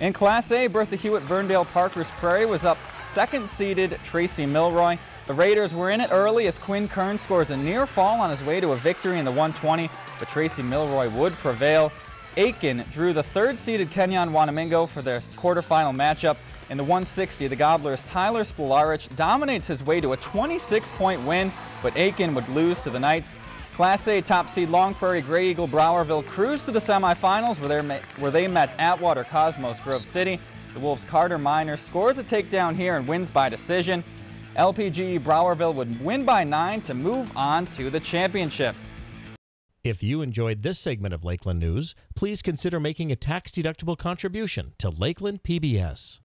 In Class A, Bertha Hewitt Verndale Parkers Prairie was up second-seeded Tracy Milroy. The Raiders were in it early as Quinn Kern scores a near fall on his way to a victory in the 120, but Tracy Milroy would prevail. Aitkin drew the third-seeded Kenyon Wanamingo for their quarterfinal matchup. In the 160, the Gobblers' Tyler Spolarich dominates his way to a 26-point win, but Aitkin would lose to the Knights. Class A top seed Long Prairie Grey Eagle Browerville cruised to the semifinals where, where they met Atwater Cosmos Grove City. The Wolves' Carter Miner scores a takedown here and wins by decision. LPGE Browerville would win by nine to move on to the championship. If you enjoyed this segment of Lakeland News, please consider making a tax-deductible contribution to Lakeland PBS.